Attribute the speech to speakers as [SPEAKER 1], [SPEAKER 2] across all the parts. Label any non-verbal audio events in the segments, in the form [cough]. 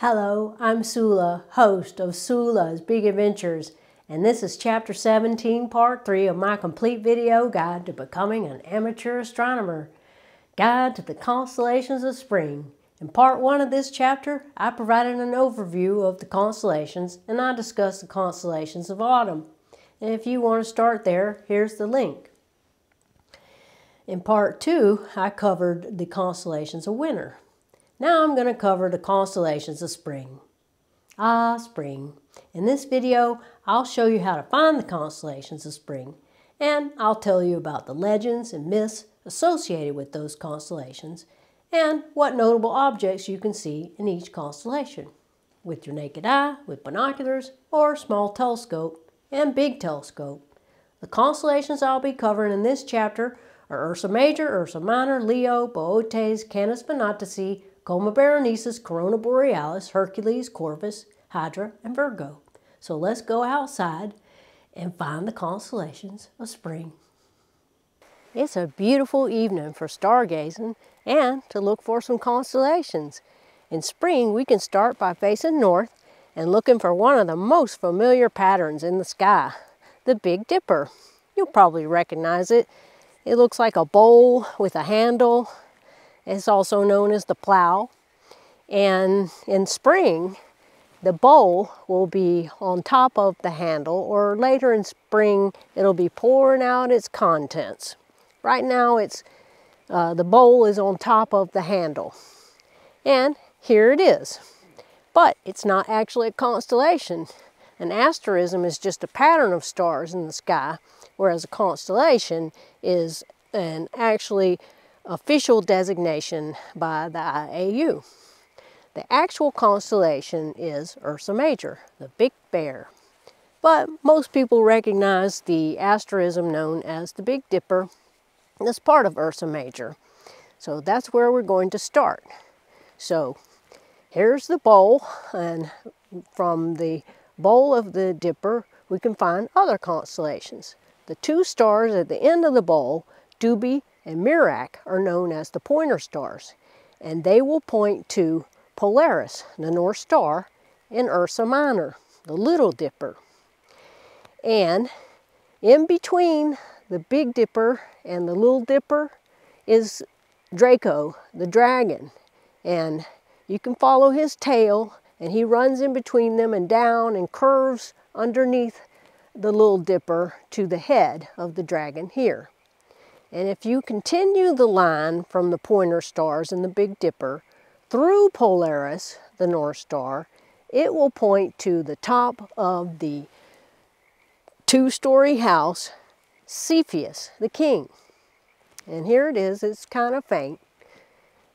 [SPEAKER 1] Hello, I'm Tsula, host of Tsula's Big Adventures, and this is Chapter 17, Part 3 of my complete video guide to becoming an amateur astronomer. Guide to the Constellations of Spring. In Part 1 of this chapter, I provided an overview of the constellations and I discussed the constellations of autumn. And if you want to start there, here's the link. In Part 2, I covered the constellations of winter. Now I'm going to cover the constellations of spring. Ah, spring. In this video, I'll show you how to find the constellations of spring, and I'll tell you about the legends and myths associated with those constellations, and what notable objects you can see in each constellation, with your naked eye, with binoculars, or small telescope, and big telescope. The constellations I'll be covering in this chapter are Ursa Major, Ursa Minor, Leo, Boötes, Canis Venatici, Coma Berenices, Corona Borealis, Hercules, Corvus, Hydra, and Virgo. So let's go outside and find the constellations of spring. It's a beautiful evening for stargazing and to look for some constellations. In spring, we can start by facing north and looking for one of the most familiar patterns in the sky, the Big Dipper. You'll probably recognize it. It looks like a bowl with a handle it's also known as the plow. And in spring, the bowl will be on top of the handle, or later in spring, it'll be pouring out its contents. Right now, it's uh, the bowl is on top of the handle. And here it is. But it's not actually a constellation. An asterism is just a pattern of stars in the sky, whereas a constellation is an actually official designation by the IAU. The actual constellation is Ursa Major, the Big Bear. But most people recognize the asterism known as the Big Dipper as part of Ursa Major. So that's where we're going to start. So here's the bowl, and from the bowl of the Dipper, we can find other constellations. The two stars at the end of the bowl, Dubhe and Merak are known as the pointer stars, and they will point to Polaris, the North Star, and Ursa Minor, the Little Dipper. And in between the Big Dipper and the Little Dipper is Draco, the dragon. And you can follow his tail, and he runs in between them and down and curves underneath the Little Dipper to the head of the dragon here. And if you continue the line from the pointer stars in the Big Dipper through Polaris, the North Star, it will point to the top of the two-story house, Cepheus, the king. And here it is, it's kind of faint.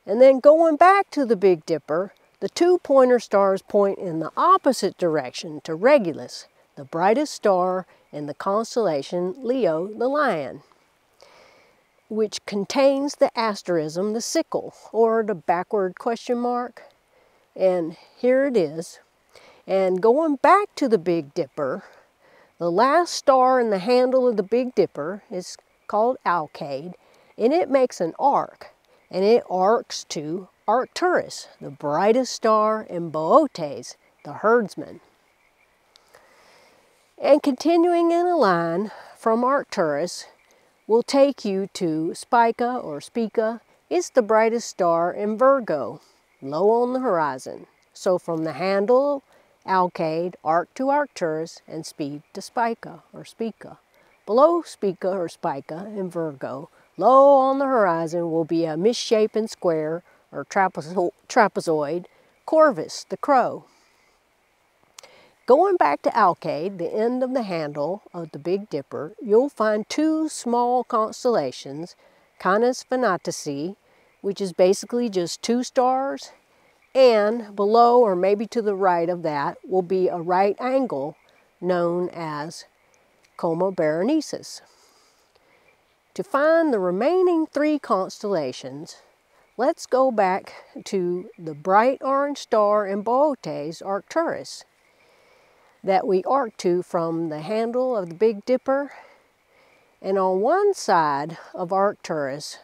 [SPEAKER 1] And then going back to the Big Dipper, the two pointer stars point in the opposite direction to Regulus, the brightest star in the constellation Leo the Lion which contains the asterism, the sickle, or the backward question mark. And here it is. And going back to the Big Dipper, the last star in the handle of the Big Dipper is called Alkaid, and it makes an arc, and it arcs to Arcturus, the brightest star in Boötes, the herdsman. And continuing in a line from Arcturus, will take you to Spica or Spica. It's the brightest star in Virgo, low on the horizon. So from the handle, Alkaid, arc to Arcturus, and speed to Spica or Spica. Below Spica or Spica in Virgo, low on the horizon will be a misshapen square or trapezoid, Corvus, the crow. Going back to Alkaid, the end of the handle of the Big Dipper, you'll find two small constellations, Canis Venatici, which is basically just two stars, and below or maybe to the right of that will be a right angle known as Coma Berenices. To find the remaining three constellations, let's go back to the bright orange star in Boötes, Arcturus that we arc to from the handle of the Big Dipper. And on one side of Arcturus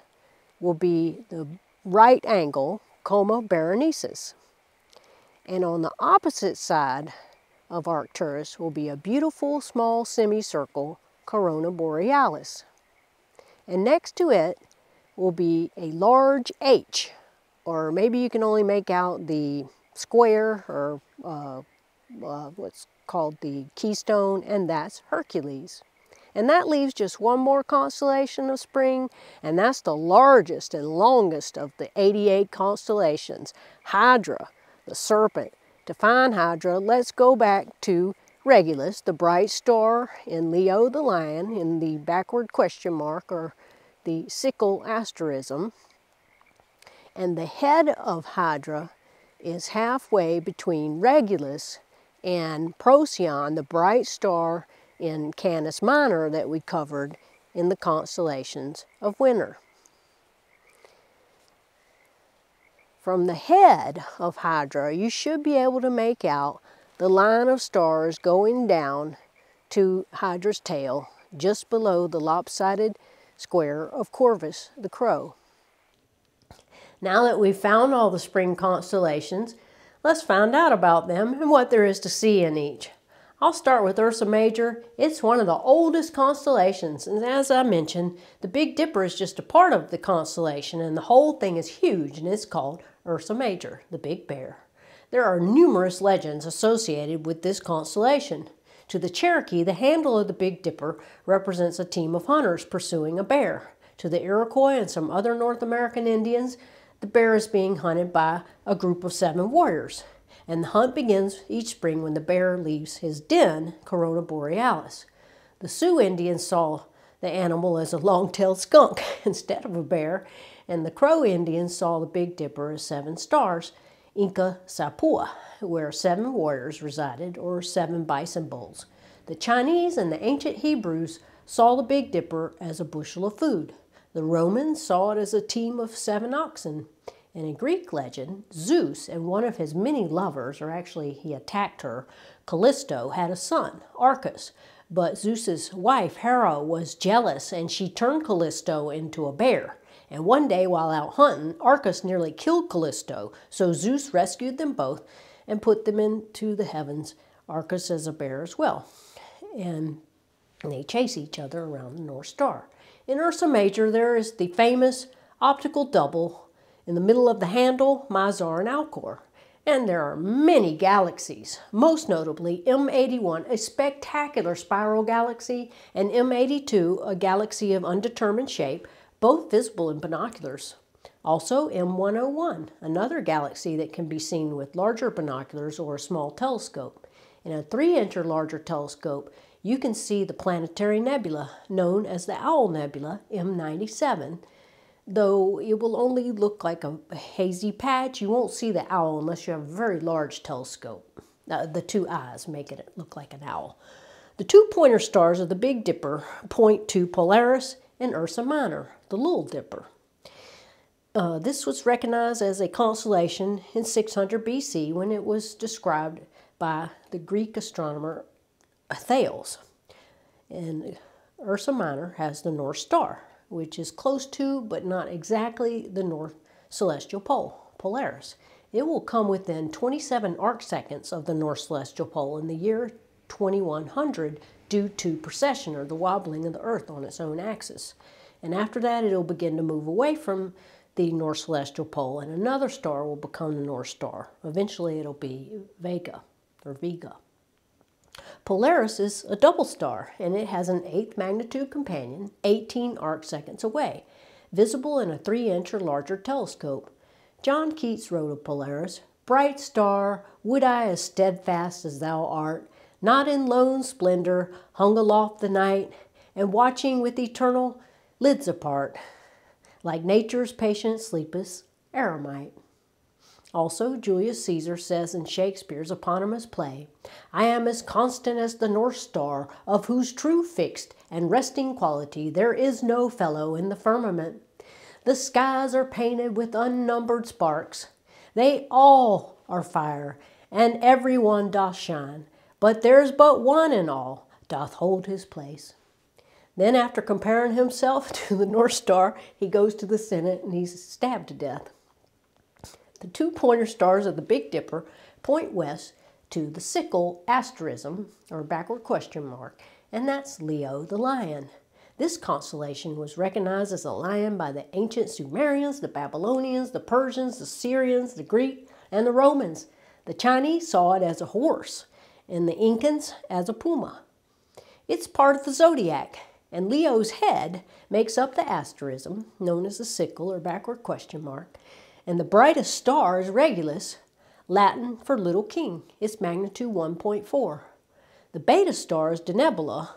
[SPEAKER 1] will be the right angle Coma Berenices. And on the opposite side of Arcturus will be a beautiful small semicircle, Corona Borealis. And next to it will be a large H, or maybe you can only make out the square or uh, uh, what's called the keystone, and that's Hercules. And that leaves just one more constellation of spring, and that's the largest and longest of the 88 constellations, Hydra, the serpent. To find Hydra, let's go back to Regulus, the bright star, in Leo the lion, in the backward question mark, or the sickle asterism. And the head of Hydra is halfway between Regulus and Procyon, the bright star in Canis Minor that we covered in the constellations of winter. From the head of Hydra, you should be able to make out the line of stars going down to Hydra's tail, just below the lopsided square of Corvus the Crow. Now that we've found all the spring constellations, let's find out about them and what there is to see in each. I'll start with Ursa Major. It's one of the oldest constellations, and as I mentioned, the Big Dipper is just a part of the constellation, and the whole thing is huge, and it's called Ursa Major, the Big Bear. There are numerous legends associated with this constellation. To the Cherokee, the handle of the Big Dipper represents a team of hunters pursuing a bear. To the Iroquois and some other North American Indians, the bear is being hunted by a group of seven warriors and the hunt begins each spring when the bear leaves his den, Corona borealis. The Sioux Indians saw the animal as a long-tailed skunk [laughs] instead of a bear, and the Crow Indians saw the Big Dipper as seven stars, Inca Sapua, where seven warriors resided, or seven bison bulls. The Chinese and the ancient Hebrews saw the Big Dipper as a bushel of food. The Romans saw it as a team of seven oxen, and in Greek legend, Zeus and one of his many lovers, or actually he attacked her, Callisto, had a son, Arcas. But Zeus's wife, Hera, was jealous and she turned Callisto into a bear. And one day while out hunting, Arcas nearly killed Callisto, so Zeus rescued them both and put them into the heavens, Arcas as a bear as well. And they chase each other around the North Star. In Ursa Major, there is the famous optical double in the middle of the handle, Mizar and Alcor. And there are many galaxies, most notably M81, a spectacular spiral galaxy, and M82, a galaxy of undetermined shape, both visible in binoculars. Also M101, another galaxy that can be seen with larger binoculars or a small telescope. In a 3-inch or larger telescope, you can see the planetary nebula, known as the Owl Nebula, M97, though it will only look like a, hazy patch. You won't see the owl unless you have a very large telescope. Uh, the two eyes making it look like an owl. The two pointer stars of the Big Dipper point to Polaris and Ursa Minor, the Little Dipper. Uh, this was recognized as a constellation in 600 BC when it was described by the Greek astronomer Thales. And Ursa Minor has the North Star which is close to but not exactly the north celestial pole, Polaris. It will come within 27 arc seconds of the north celestial pole in the year 2100 due to precession or the wobbling of the Earth on its own axis. And after that, it'll begin to move away from the north celestial pole, and another star will become the North Star. Eventually, it'll be Vega or Vega. Polaris is a double star, and it has an eighth magnitude companion 18 arc seconds away, visible in a 3-inch or larger telescope. John Keats wrote of Polaris, Bright star, would I as steadfast as thou art, not in lone splendor, hung aloft the night, and watching with eternal lids apart, like nature's patient sleepest eremite. Also, Julius Caesar says in Shakespeare's eponymous play, I am as constant as the North Star, of whose true fixed and resting quality there is no fellow in the firmament. The skies are painted with unnumbered sparks. They all are fire, and every one doth shine. But there's but one in all doth hold his place. Then, after comparing himself [laughs] to the North Star, he goes to the Senate and he's stabbed to death. The two pointer stars of the Big Dipper point west to the sickle asterism, or backward question mark, and that's Leo the lion. This constellation was recognized as a lion by the ancient Sumerians, the Babylonians, the Persians, the Syrians, the Greek, and the Romans. The Chinese saw it as a horse, and the Incans as a puma. It's part of the zodiac, and Leo's head makes up the asterism, known as the sickle or backward question mark, and the brightest star is Regulus, Latin for little king. It's magnitude 1.4. The beta star is Denebola,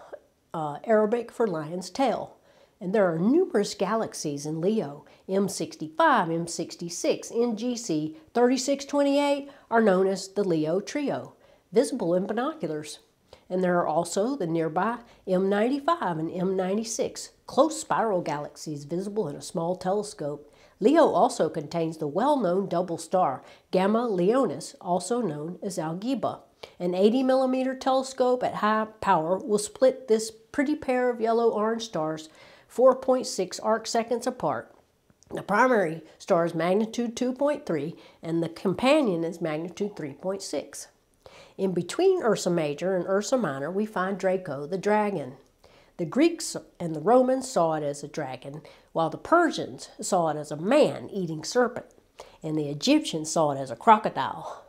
[SPEAKER 1] uh, Arabic for lion's tail. And there are numerous galaxies in Leo. M65, M66, NGC 3628 are known as the Leo Trio, visible in binoculars. And there are also the nearby M95 and M96, close spiral galaxies visible in a small telescope. Leo also contains the well-known double star, Gamma Leonis, also known as Algieba. An 80 millimeter telescope at high power will split this pretty pair of yellow-orange stars 4.6 arc seconds apart. The primary star is magnitude 2.3 and the companion is magnitude 3.6. In between Ursa Major and Ursa Minor, we find Draco the dragon. The Greeks and the Romans saw it as a dragon, while the Persians saw it as a man-eating serpent, and the Egyptians saw it as a crocodile.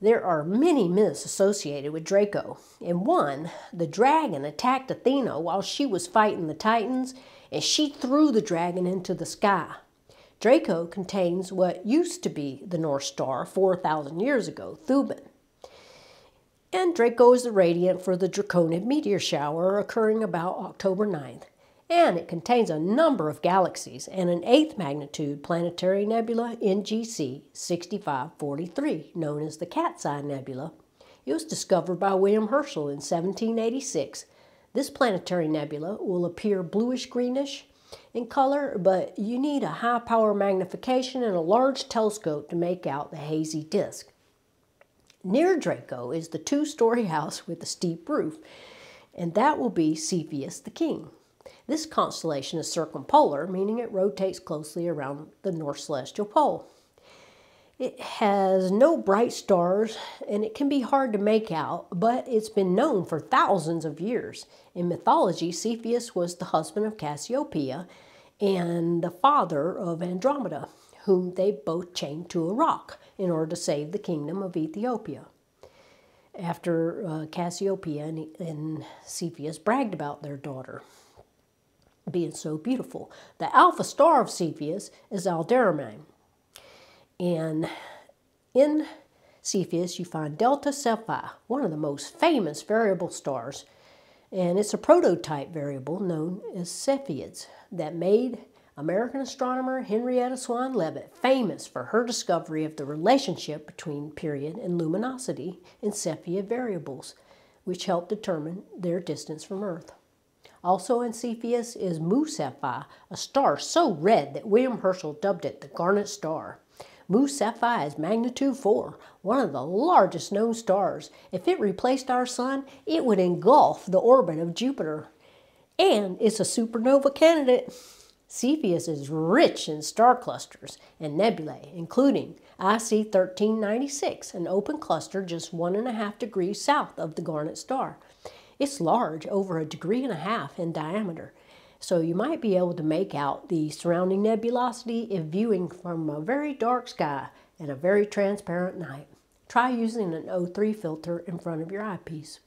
[SPEAKER 1] There are many myths associated with Draco. In one, the dragon attacked Athena while she was fighting the Titans, and she threw the dragon into the sky. Draco contains what used to be the North Star 4,000 years ago, Thuban and Draco is the radiant for the Draconid meteor shower occurring about October 9th. And it contains a number of galaxies and an eighth magnitude planetary nebula NGC 6543, known as the Cat's Eye Nebula. It was discovered by William Herschel in 1786. This planetary nebula will appear bluish-greenish in color, but you need a high power magnification and a large telescope to make out the hazy disk. Near Draco is the two-story house with a steep roof, and that will be Cepheus the king. This constellation is circumpolar, meaning it rotates closely around the North Celestial Pole. It has no bright stars and it can be hard to make out, but it's been known for thousands of years. In mythology, Cepheus was the husband of Cassiopeia and the father of Andromeda whom they both chained to a rock in order to save the kingdom of Ethiopia. After uh, Cassiopeia and, and Cepheus bragged about their daughter being so beautiful. The alpha star of Cepheus is Alderamin. And in Cepheus, you find Delta Cephei, one of the most famous variable stars. And it's a prototype variable known as Cepheids that made American astronomer Henrietta Swan Leavitt, famous for her discovery of the relationship between period and luminosity in Cepheid variables, which help determine their distance from Earth. Also in Cepheus is Mu Cephei, a star so red that William Herschel dubbed it the Garnet Star. Mu Cephei is magnitude 4, one of the largest known stars. If it replaced our sun, it would engulf the orbit of Jupiter. And it's a supernova candidate. Cepheus is rich in star clusters and nebulae, including IC 1396, an open cluster just one and a half degrees south of the Garnet Star. It's large, over a degree and a half in diameter, so you might be able to make out the surrounding nebulosity if viewing from a very dark sky and a very transparent night. Try using an O3 filter in front of your eyepiece.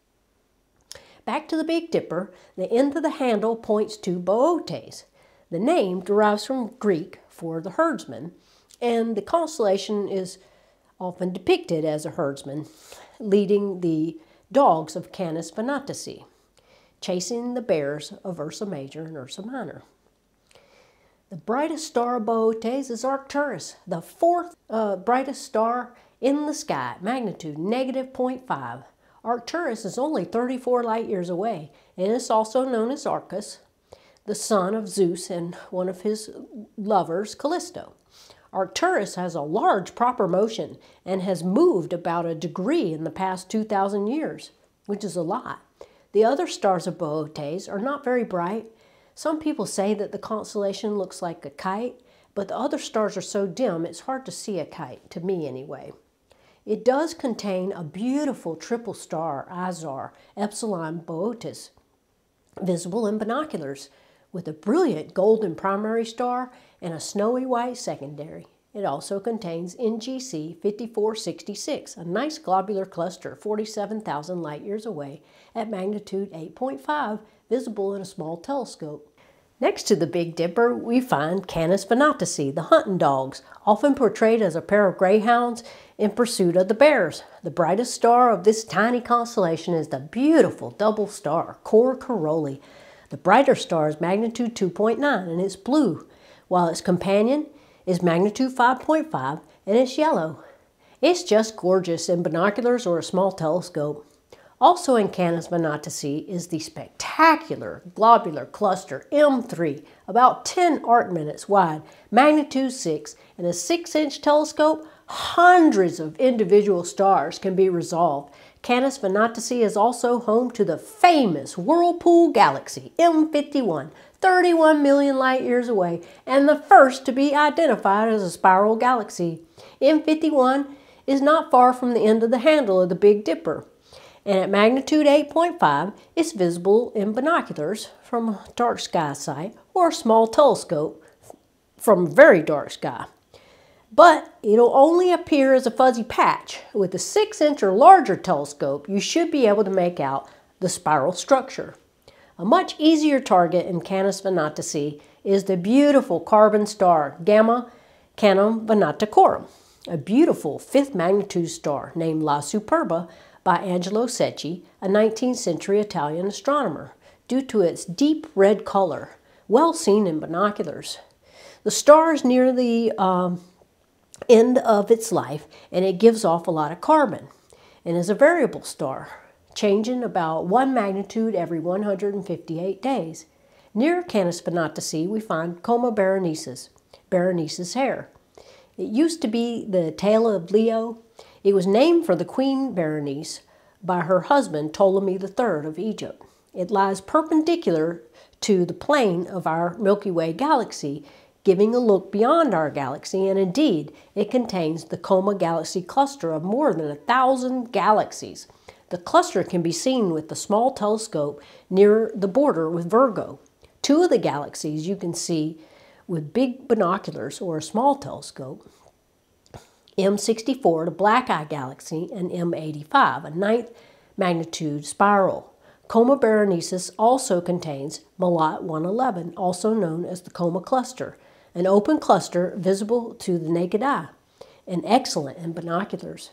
[SPEAKER 1] Back to the Big Dipper, the end of the handle points to Boötes. The name derives from Greek for the herdsman, and the constellation is often depicted as a herdsman leading the dogs of Canis Venatici, chasing the bears of Ursa Major and Ursa Minor. The brightest star of Boötes is Arcturus, the fourth uh, brightest star in the sky, magnitude negative 0.5. Arcturus is only 34 light years away, and is also known as Arcas, the son of Zeus and one of his lovers, Callisto. Arcturus has a large proper motion and has moved about a degree in the past 2,000 years, which is a lot. The other stars of Boötes are not very bright. Some people say that the constellation looks like a kite, but the other stars are so dim it's hard to see a kite, to me anyway. It does contain a beautiful triple star, Izar, Epsilon Boötis, visible in binoculars, with a brilliant golden primary star and a snowy white secondary. It also contains NGC 5466, a nice globular cluster 47,000 light years away at magnitude 8.5, visible in a small telescope. Next to the Big Dipper, we find Canis Venatici, the hunting dogs, often portrayed as a pair of greyhounds in pursuit of the bears. The brightest star of this tiny constellation is the beautiful double star, Cor Caroli. The brighter star is magnitude 2.9 and it's blue, while its companion is magnitude 5.5 and it's yellow. It's just gorgeous in binoculars or a small telescope. Also in Canis Venatici is the spectacular globular cluster M3, about 10 arc minutes wide, magnitude 6, and a 6-inch telescope, hundreds of individual stars can be resolved. Canis Venatici is also home to the famous Whirlpool Galaxy M51, 31 million light years away, and the first to be identified as a spiral galaxy. M51 is not far from the end of the handle of the Big Dipper and at magnitude 8.5, it's visible in binoculars from a dark sky site or a small telescope from very dark sky. But it'll only appear as a fuzzy patch. With a 6 inch or larger telescope, you should be able to make out the spiral structure. A much easier target in Canis Venatici is the beautiful carbon star Gamma Canum Venaticorum, a beautiful fifth magnitude star named La Superba by Angelo Secchi, a 19th century Italian astronomer, due to its deep red color, well seen in binoculars. The stars near the um, end of its life and it gives off a lot of carbon and is a variable star, changing about one magnitude every 158 days. Near Canis Venatici, we find Coma Berenices, Berenice's hair. It used to be the tail of Leo it was named for the Queen Berenice by her husband Ptolemy III of Egypt. It lies perpendicular to the plane of our Milky Way galaxy, giving a look beyond our galaxy, and indeed, it contains the Coma Galaxy cluster of more than a thousand galaxies. The cluster can be seen with the small telescope near the border with Virgo. Two of the galaxies you can see with big binoculars or a small telescope. M64, the Black Eye Galaxy, and M85, a ninth magnitude spiral. Coma Berenices also contains Melotte 111, also known as the Coma Cluster, an open cluster visible to the naked eye and excellent in binoculars.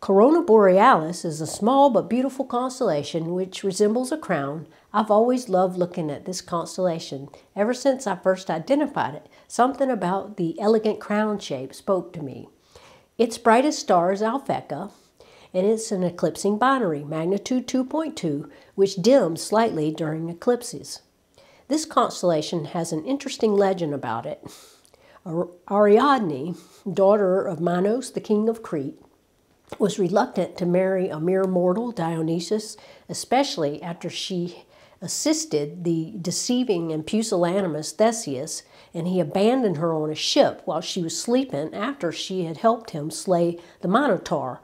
[SPEAKER 1] Corona Borealis is a small but beautiful constellation which resembles a crown. I've always loved looking at this constellation ever since I first identified it. Something about the elegant crown shape spoke to me. Its brightest star is Alphecca, and it's an eclipsing binary, magnitude 2.2, which dims slightly during eclipses. This constellation has an interesting legend about it. Ariadne, daughter of Minos, the king of Crete, was reluctant to marry a mere mortal, Dionysus, especially after she assisted the deceiving and pusillanimous Theseus, and he abandoned her on a ship while she was sleeping after she had helped him slay the Minotaur.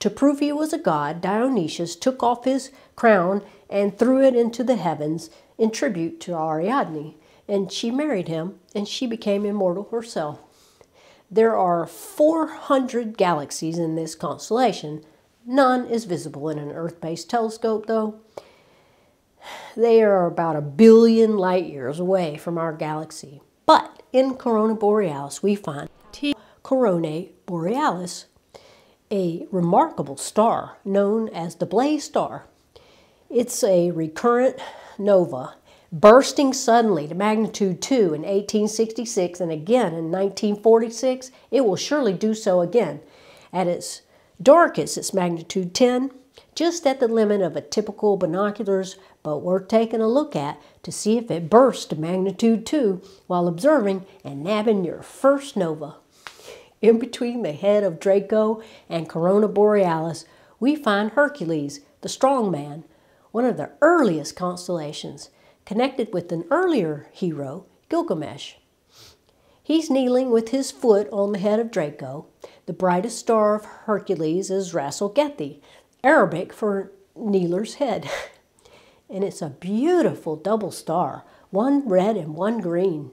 [SPEAKER 1] To prove he was a god, Dionysus took off his crown and threw it into the heavens in tribute to Ariadne, and she married him, and she became immortal herself. There are 400 galaxies in this constellation. None is visible in an Earth-based telescope, though. They are about a billion light years away from our galaxy. But in Corona Borealis, we find T. Coronae Borealis, a remarkable star known as the Blaze Star. It's a recurrent nova bursting suddenly to magnitude 2 in 1866 and again in 1946, it will surely do so again. At its darkest, it's magnitude 10, just at the limit of a typical binoculars, but worth taking a look at to see if it bursts to magnitude 2 while observing and nabbing your first nova. In between the head of Draco and Corona Borealis, we find Hercules, the strong man, one of the earliest constellations connected with an earlier hero, Gilgamesh. He's kneeling with his foot on the head of Draco. The brightest star of Hercules is Ras el Khethi, Arabic for Kneeler's head. [laughs] and it's a beautiful double star, one red and one green.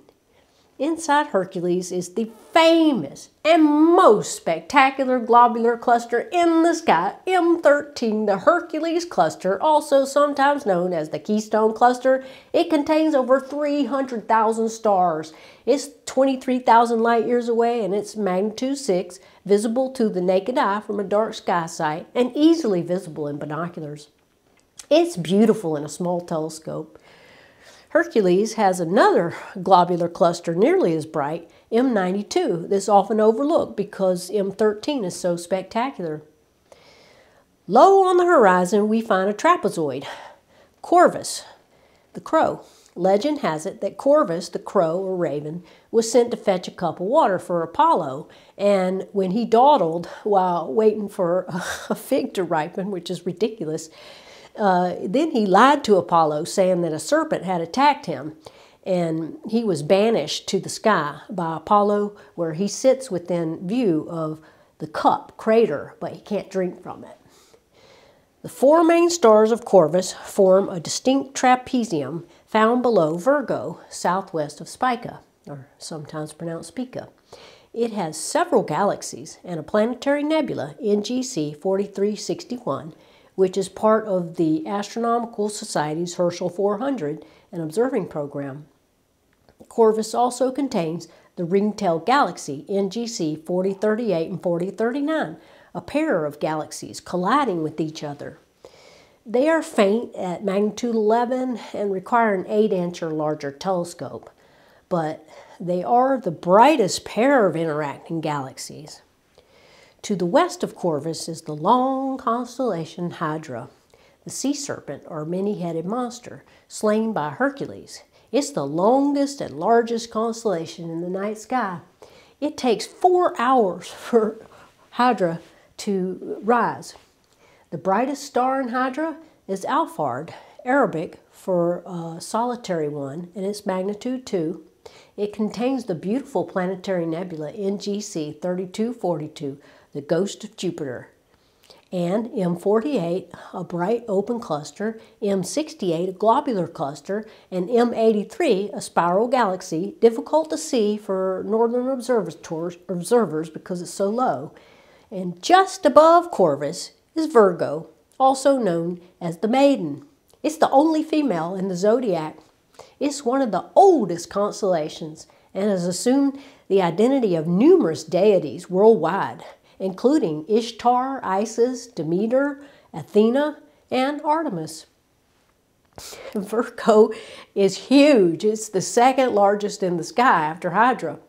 [SPEAKER 1] Inside Hercules is the famous and most spectacular globular cluster in the sky, M13, the Hercules cluster, also sometimes known as the Keystone cluster. It contains over 300,000 stars. It's 23,000 light years away and it's magnitude 6, visible to the naked eye from a dark sky site, and easily visible in binoculars. It's beautiful in a small telescope. Hercules has another globular cluster nearly as bright, M92, that's often overlooked because M13 is so spectacular. Low on the horizon, we find a trapezoid, Corvus, the crow. Legend has it that Corvus, the crow or raven, was sent to fetch a cup of water for Apollo. And when he dawdled while waiting for [laughs] a fig to ripen, which is ridiculous, uh, then he lied to Apollo, saying that a serpent had attacked him, and he was banished to the sky by Apollo, where he sits within view of the cup crater, but he can't drink from it. The four main stars of Corvus form a distinct trapezium found below Virgo, southwest of Spica, or sometimes pronounced Spica. It has several galaxies and a planetary nebula, NGC 4361, which is part of the Astronomical Society's Herschel 400, an observing program. Corvus also contains the ring-tailed galaxy NGC 4038 and 4039, a pair of galaxies colliding with each other. They are faint at magnitude 11 and require an 8-inch or larger telescope, but they are the brightest pair of interacting galaxies. To the west of Corvus is the long constellation Hydra, the sea serpent or many-headed monster slain by Hercules. It's the longest and largest constellation in the night sky. It takes four hours [laughs] for Hydra to rise. The brightest star in Hydra is Alphard, Arabic for a solitary one, and its magnitude 2. It contains the beautiful planetary nebula NGC 3242, the ghost of Jupiter, and M48, a bright open cluster, M68, a globular cluster, and M83, a spiral galaxy, difficult to see for northern observers because it's so low. And just above Corvus is Virgo, also known as the Maiden. It's the only female in the zodiac. It's one of the oldest constellations and has assumed the identity of numerous deities worldwide including Ishtar, Isis, Demeter, Athena, and Artemis. [laughs] Virgo is huge. It's the second largest in the sky after Hydra.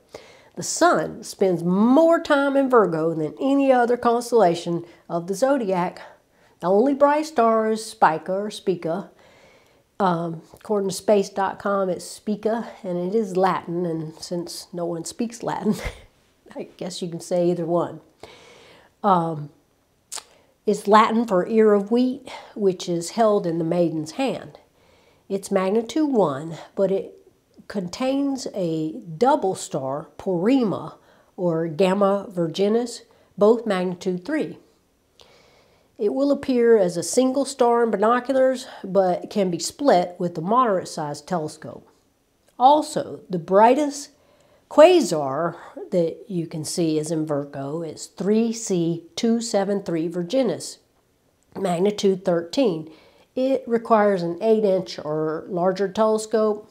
[SPEAKER 1] The sun spends more time in Virgo than any other constellation of the zodiac. The only bright star is Spica or Spica. Um, according to space.com, it's Spica, and it is Latin, and since no one speaks Latin, [laughs] I guess you can say either one um, is Latin for ear of wheat, which is held in the maiden's hand. It's magnitude 1, but it contains a double star, Porrima, or Gamma Virginis, both magnitude 3. It will appear as a single star in binoculars, but can be split with a moderate-sized telescope. Also, the brightest Quasar that you can see is in Virgo is 3C273 Virginis, magnitude 13. It requires an 8-inch or larger telescope.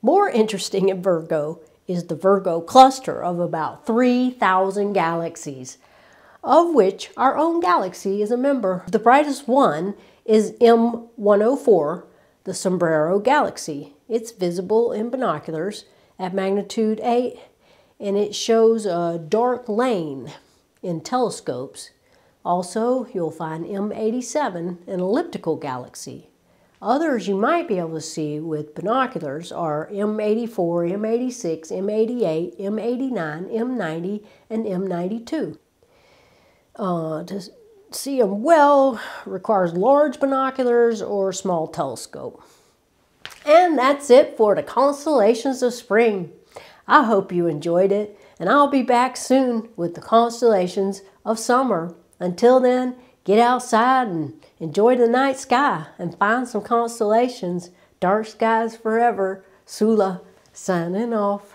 [SPEAKER 1] More interesting in Virgo is the Virgo cluster of about 3,000 galaxies, of which our own galaxy is a member. The brightest one is M104, the Sombrero Galaxy. It's visible in binoculars at magnitude 8 and it shows a dark lane in telescopes. Also, you'll find M87, an elliptical galaxy. Others you might be able to see with binoculars are M84, M86, M88, M89, M90, and M92. Uh, to see them well requires large binoculars or small telescope. And that's it for the constellations of spring. I hope you enjoyed it, and I'll be back soon with the constellations of summer. Until then, get outside and enjoy the night sky and find some constellations. Dark skies forever. Tsula signing off.